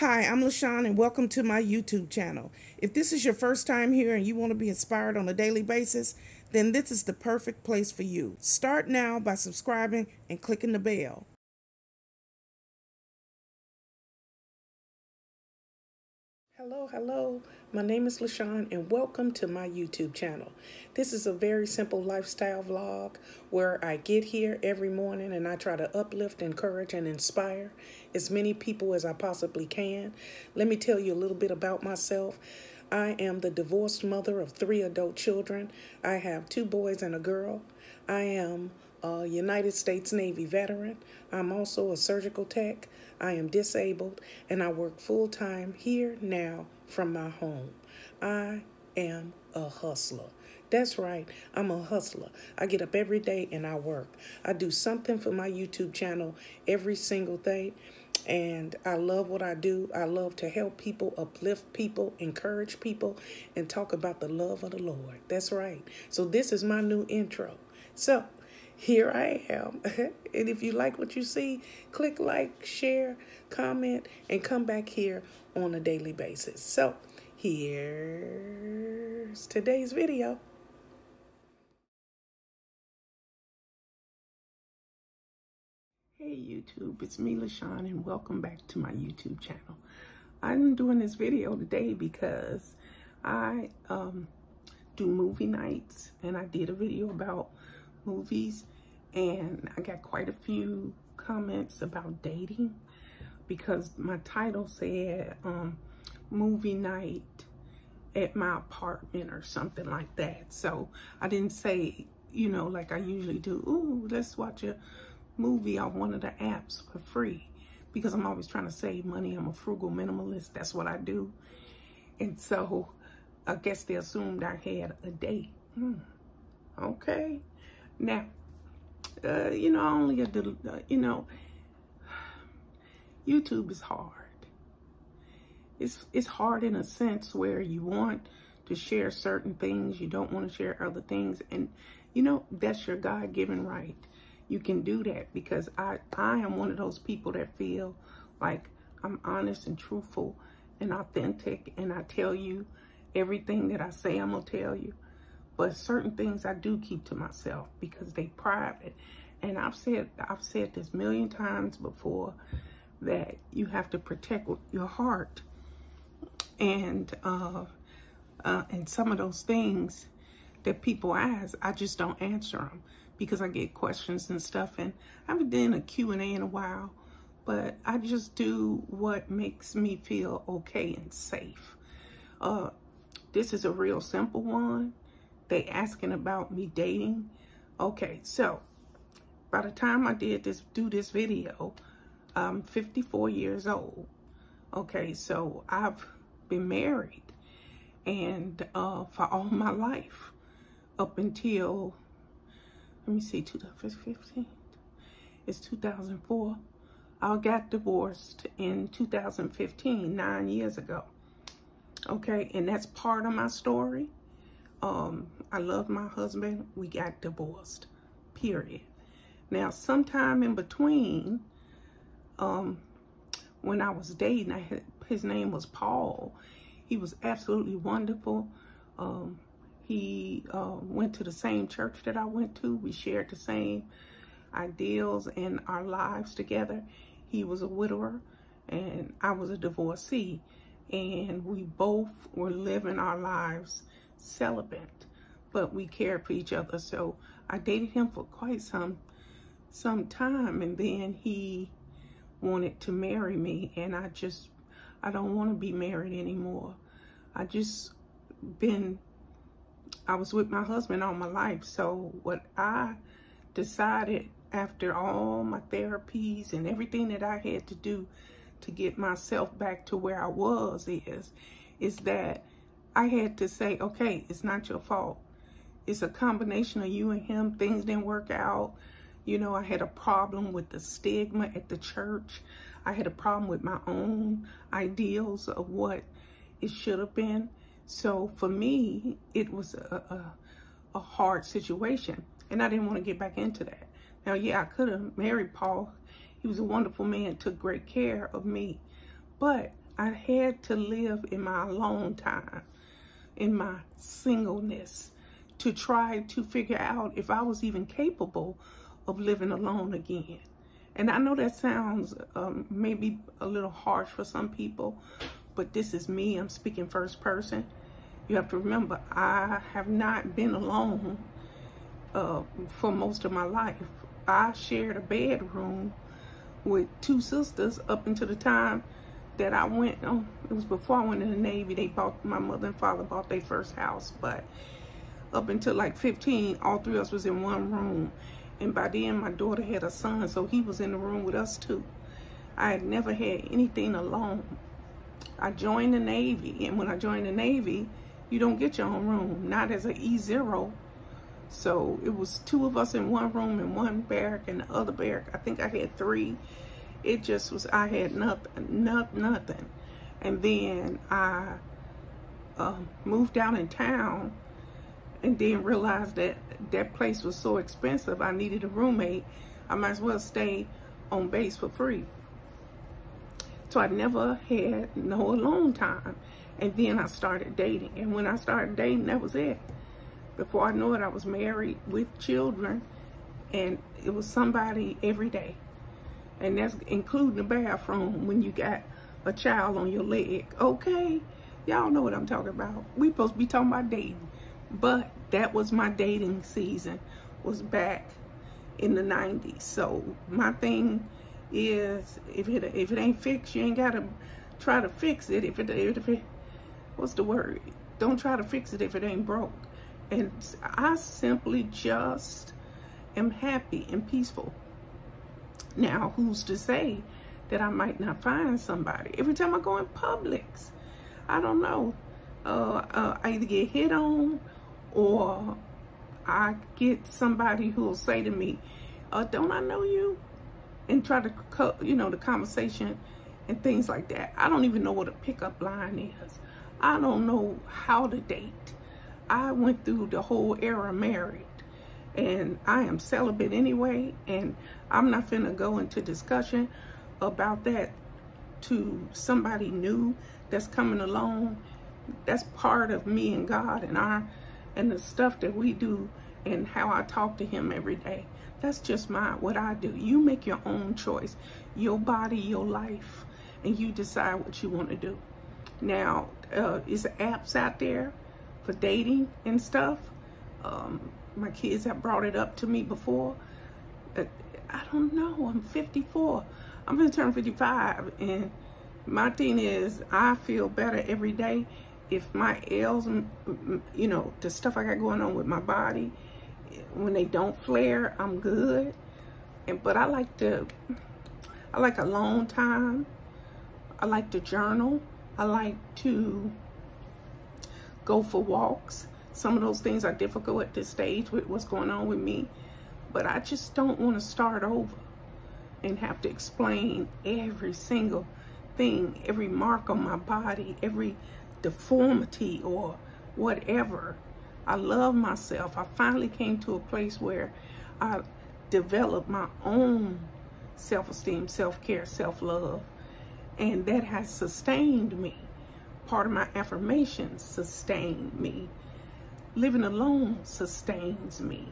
Hi, I'm Lashon and welcome to my YouTube channel. If this is your first time here and you want to be inspired on a daily basis, then this is the perfect place for you. Start now by subscribing and clicking the bell. Hello, hello. My name is Lashon and welcome to my YouTube channel. This is a very simple lifestyle vlog where I get here every morning and I try to uplift, encourage, and inspire as many people as I possibly can. Let me tell you a little bit about myself. I am the divorced mother of three adult children. I have two boys and a girl. I am a United States Navy veteran. I'm also a surgical tech. I am disabled and I work full time here now from my home. I am a hustler. That's right, I'm a hustler. I get up every day and I work. I do something for my YouTube channel every single day. And I love what I do. I love to help people, uplift people, encourage people, and talk about the love of the Lord. That's right. So, this is my new intro. So, here I am. and if you like what you see, click like, share, comment, and come back here on a daily basis. So here's today's video. Hey YouTube, it's me Lashon and welcome back to my YouTube channel. I'm doing this video today because I um, do movie nights and I did a video about movies and I got quite a few comments about dating because my title said um, movie night at my apartment or something like that. So I didn't say, you know, like I usually do, ooh, let's watch a movie on one of the apps for free because I'm always trying to save money. I'm a frugal minimalist. That's what I do. And so I guess they assumed I had a date. Hmm. Okay. Now, uh, you know, only a, uh, you know, YouTube is hard. It's, it's hard in a sense where you want to share certain things. You don't want to share other things. And, you know, that's your God-given right. You can do that because I, I am one of those people that feel like I'm honest and truthful and authentic. And I tell you everything that I say I'm going to tell you. But certain things I do keep to myself because they private. And I've said I've said this million times before that you have to protect your heart. And uh, uh, and some of those things that people ask, I just don't answer them because I get questions and stuff. And I haven't done a Q&A in a while, but I just do what makes me feel okay and safe. Uh, this is a real simple one they asking about me dating. Okay, so by the time I did this, do this video, I'm 54 years old. Okay, so I've been married and uh, for all my life up until, let me see, 2015, it's 2004. I got divorced in 2015, nine years ago. Okay, and that's part of my story. Um, I love my husband. We got divorced, period. Now, sometime in between, um, when I was dating, I had, his name was Paul. He was absolutely wonderful. Um, he uh, went to the same church that I went to. We shared the same ideals and our lives together. He was a widower and I was a divorcee. And we both were living our lives celibate, but we cared for each other. So I dated him for quite some some time and then he wanted to marry me and I just I don't want to be married anymore. I just been I was with my husband all my life. So what I decided after all my therapies and everything that I had to do to get myself back to where I was is is that I had to say, okay, it's not your fault. It's a combination of you and him. Things didn't work out. You know, I had a problem with the stigma at the church. I had a problem with my own ideals of what it should have been. So for me, it was a, a, a hard situation. And I didn't want to get back into that. Now, yeah, I could have married Paul. He was a wonderful man, took great care of me. But I had to live in my alone time, in my singleness, to try to figure out if I was even capable of living alone again. And I know that sounds um, maybe a little harsh for some people, but this is me. I'm speaking first person. You have to remember, I have not been alone uh, for most of my life. I shared a bedroom with two sisters up until the time that I went, oh, it was before I went in the Navy. They bought, my mother and father bought their first house. But up until like 15, all three of us was in one room. And by then, my daughter had a son, so he was in the room with us too. I had never had anything alone. I joined the Navy, and when I joined the Navy, you don't get your own room, not as an E0. So it was two of us in one room in one barrack and the other barrack. I think I had three. It just was, I had nothing, not, nothing. And then I uh, moved down in town and then realized that that place was so expensive. I needed a roommate. I might as well stay on base for free. So I never had no alone time. And then I started dating. And when I started dating, that was it. Before I knew it, I was married with children. And it was somebody every day. And that's including the bathroom when you got a child on your leg. Okay? Y'all know what I'm talking about. We supposed to be talking about dating. But that was my dating season, was back in the 90s. So my thing is, if it if it ain't fixed, you ain't got to try to fix it. If it, if it, what's the word? Don't try to fix it if it ain't broke. And I simply just am happy and peaceful. Now, who's to say that I might not find somebody? Every time I go in Publix, I don't know. Uh, uh, I either get hit on or I get somebody who will say to me, uh, don't I know you? And try to, cut, you know, the conversation and things like that. I don't even know what a pickup line is. I don't know how to date. I went through the whole era married and I am celibate anyway and I'm not finna go into discussion about that to somebody new that's coming along. That's part of me and God and our and the stuff that we do and how I talk to him every day. That's just my what I do. You make your own choice, your body, your life, and you decide what you want to do. Now, uh, is apps out there for dating and stuff. Um, my kids have brought it up to me before. Uh, I don't know. I'm 54. I'm gonna turn 55, and my thing is, I feel better every day if my ails, you know, the stuff I got going on with my body, when they don't flare, I'm good. And but I like to, I like a long time. I like to journal. I like to go for walks. Some of those things are difficult at this stage with what's going on with me. But I just don't want to start over and have to explain every single thing, every mark on my body, every deformity or whatever. I love myself. I finally came to a place where I developed my own self-esteem, self-care, self-love. And that has sustained me. Part of my affirmations sustain me. Living alone sustains me.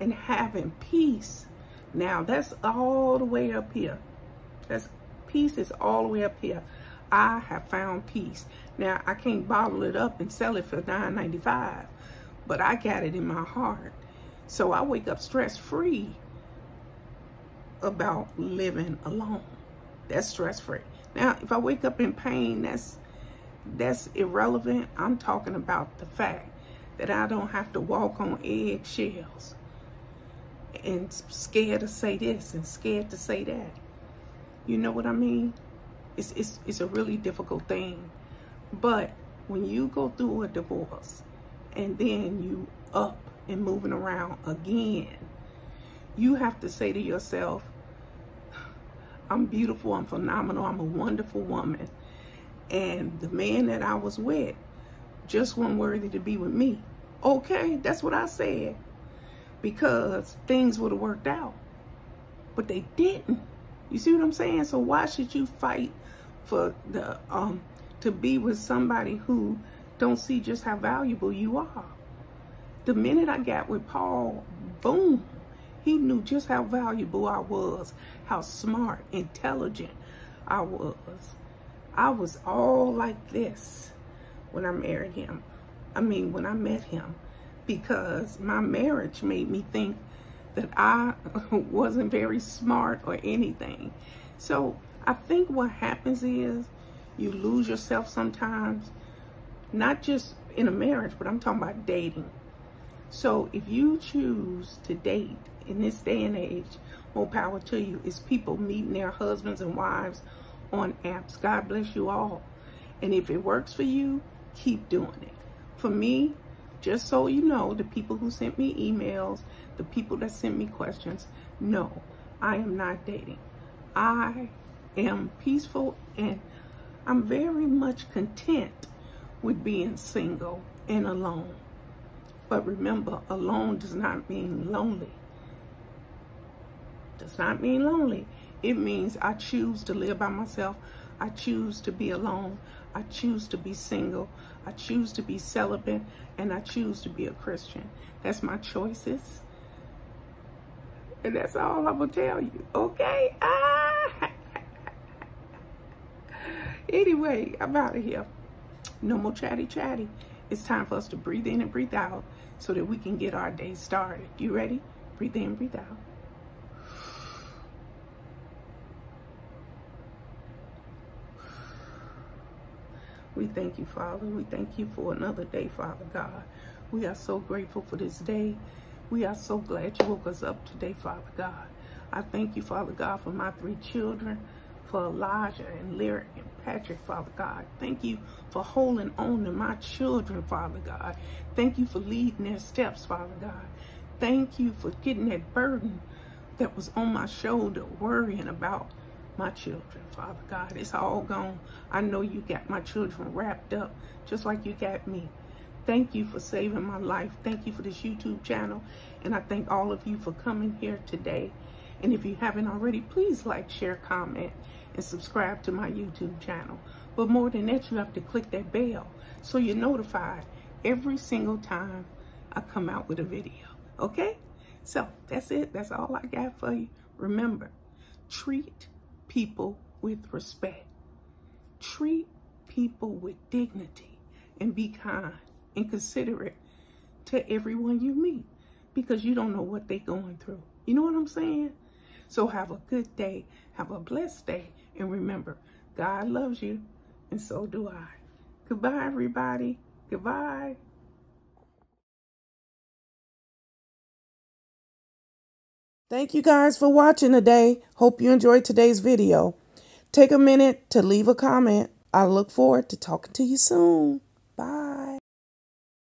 And having peace. Now that's all the way up here. That's peace is all the way up here. I have found peace. Now, I can't bottle it up and sell it for $9.95, but I got it in my heart. So I wake up stress-free about living alone. That's stress-free. Now, if I wake up in pain, that's that's irrelevant. I'm talking about the fact that I don't have to walk on eggshells and scared to say this and scared to say that. You know what I mean? It's, it's, it's a really difficult thing. But when you go through a divorce and then you up and moving around again, you have to say to yourself, I'm beautiful, I'm phenomenal, I'm a wonderful woman. And the man that I was with just wasn't worthy to be with me. Okay, that's what I said. Because things would have worked out. But they didn't. You see what I'm saying? So why should you fight for the um to be with somebody who don't see just how valuable you are. The minute I got with Paul, boom, he knew just how valuable I was, how smart, intelligent I was. I was all like this when I married him. I mean, when I met him, because my marriage made me think that I wasn't very smart or anything. So I think what happens is you lose yourself sometimes, not just in a marriage, but I'm talking about dating. So if you choose to date in this day and age, more power to you, is people meeting their husbands and wives on apps. God bless you all. And if it works for you, keep doing it. For me, just so you know, the people who sent me emails, the people that sent me questions, no, I am not dating. I am peaceful and I'm very much content with being single and alone. But remember, alone does not mean lonely. Does not mean lonely. It means I choose to live by myself. I choose to be alone. I choose to be single. I choose to be celibate. And I choose to be a Christian. That's my choices. And that's all I will tell you. Okay? Ah. Anyway, I'm out of here. No more chatty chatty. It's time for us to breathe in and breathe out so that we can get our day started. You ready? Breathe in, breathe out. We thank you, Father. We thank you for another day, Father God. We are so grateful for this day. We are so glad you woke us up today, Father God. I thank you, Father God, for my three children, for Elijah and Lyric and Patrick, Father God. Thank you for holding on to my children, Father God. Thank you for leading their steps, Father God. Thank you for getting that burden that was on my shoulder, worrying about my children, Father God. It's all gone. I know you got my children wrapped up just like you got me. Thank you for saving my life. Thank you for this YouTube channel. And I thank all of you for coming here today. And if you haven't already, please like, share, comment, and subscribe to my YouTube channel. But more than that, you have to click that bell so you're notified every single time I come out with a video. Okay? So that's it. That's all I got for you. Remember, treat people with respect. Treat people with dignity and be kind and considerate to everyone you meet because you don't know what they're going through. You know what I'm saying? So have a good day. Have a blessed day. And remember, God loves you and so do I. Goodbye, everybody. Goodbye. Thank you guys for watching today. Hope you enjoyed today's video. Take a minute to leave a comment. I look forward to talking to you soon.